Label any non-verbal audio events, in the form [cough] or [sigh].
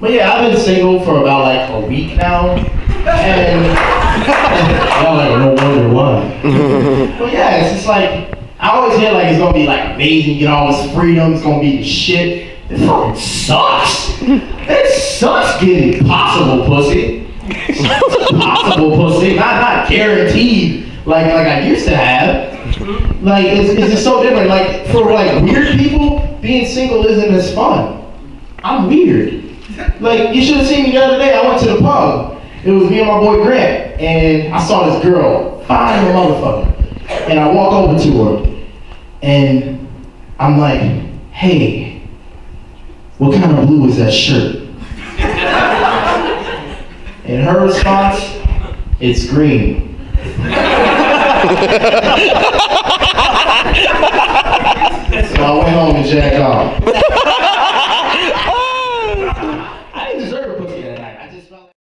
But yeah, I've been single for about like a week now, and [laughs] y'all like no wonder why. but yeah, it's just like I always hear like it's gonna be like amazing, you get all this freedom, it's gonna be the shit. It fucking sucks. It sucks getting possible pussy. possible pussy, not not guaranteed like like I used to have. Like it's, it's just so different. Like for like weird people, being single isn't as fun. I'm weird. Like you should have seen me the other day. I went to the pub. It was me and my boy Grant, and I saw this girl, fine motherfucker, and I walk over to her, and I'm like, "Hey, what kind of blue is that shirt?" And her response, "It's green." so I went home and jacked off.